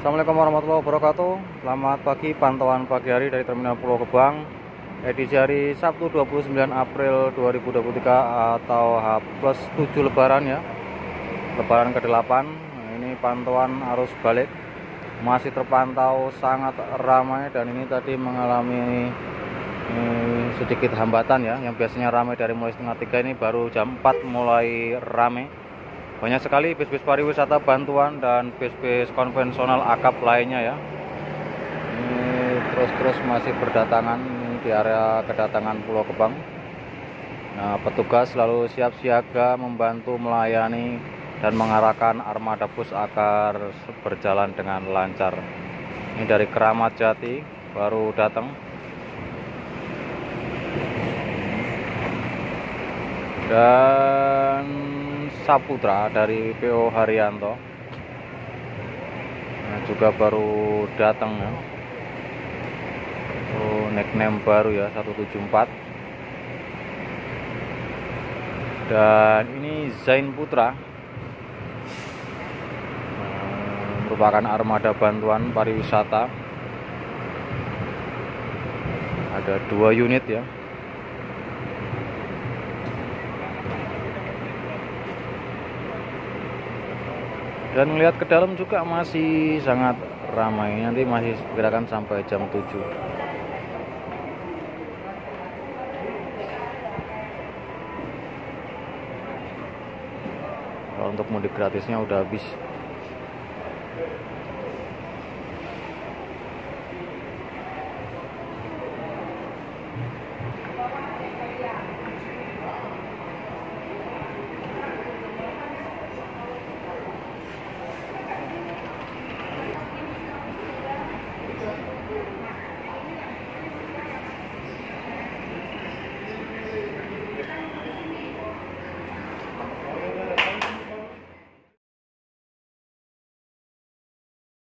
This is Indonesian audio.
Assalamualaikum warahmatullahi wabarakatuh. Selamat pagi pantauan pagi hari dari Terminal Pulau Gebang. Edisi hari Sabtu 29 April 2023 atau H plus 7 Lebaran ya. Lebaran ke-8 nah, Ini pantauan arus balik. Masih terpantau sangat ramai dan ini tadi mengalami ini sedikit hambatan ya. Yang biasanya ramai dari mulai setengah tiga ini baru jam 4 mulai ramai banyak sekali bis-bis pariwisata bantuan dan bis-bis konvensional akap lainnya ya. Ini terus-terus masih berdatangan di area kedatangan Pulau Gebang. Nah petugas selalu siap siaga membantu melayani dan mengarahkan armada bus agar berjalan dengan lancar. Ini dari Keramat Jati baru datang. Dan Saputra dari PO Haryanto. Nah, juga baru datang ya. Oh, nickname baru ya 174 dan ini Zain Putra. Nah, merupakan armada bantuan pariwisata. Ada dua unit ya dan melihat ke dalam juga masih sangat ramai. Nanti masih gerakan sampai jam 7 kalau untuk mudik gratisnya udah habis